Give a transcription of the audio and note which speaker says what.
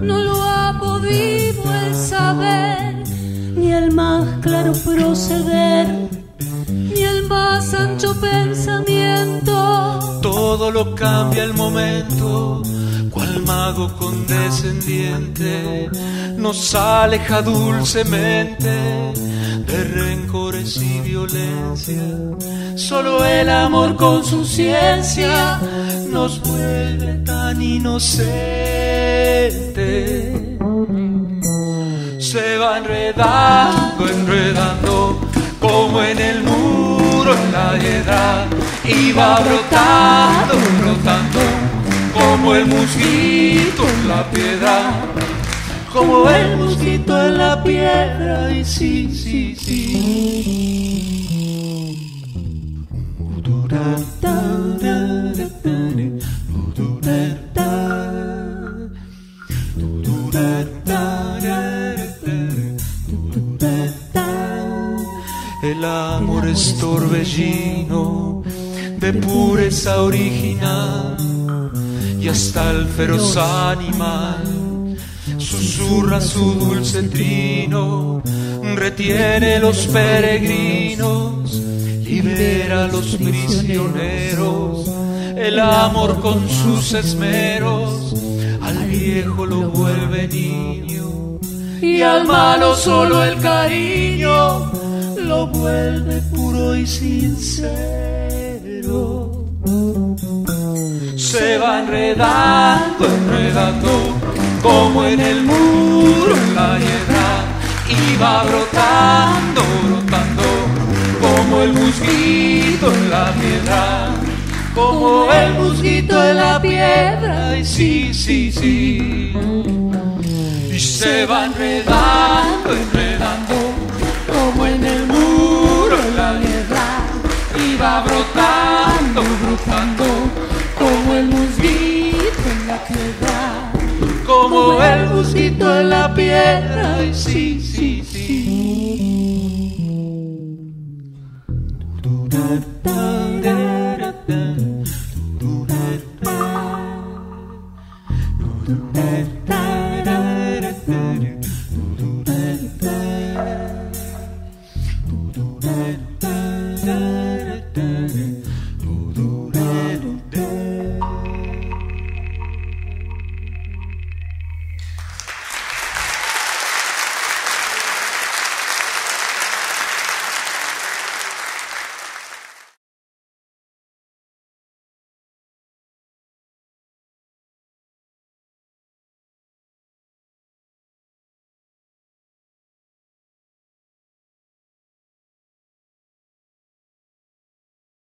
Speaker 1: no lo ha podido el saber, ni el más claro proceder, ni el más ancho pensamiento.
Speaker 2: Todo lo cambia el momento, cual mago condescendiente nos aleja dulcemente de rencores y violencia. Solo el amor con su ciencia nos vuelve tan inocente. Se va enredando, enredando, como en el muro en la hiedra, y va brotando, brotando, como el mosquito en la piedra como el mosquito en la piedra y sí, sí, sí. El amor es torbellino de pureza original y hasta el feroz animal susurra su dulce trino, retiene los peregrinos, libera los prisioneros, el amor con sus esmeros, al viejo lo vuelve niño, y al malo solo el cariño lo vuelve puro y sincero. Se va enredando, enredando como en el muro en la hiedra y va brotando, brotando como el mosquito en la piedra, como el mosquito en la piedra, y sí, sí, sí. Y se va enredando como el mosquito en la piedra como el mosquito en la piedra. Y sí, sí.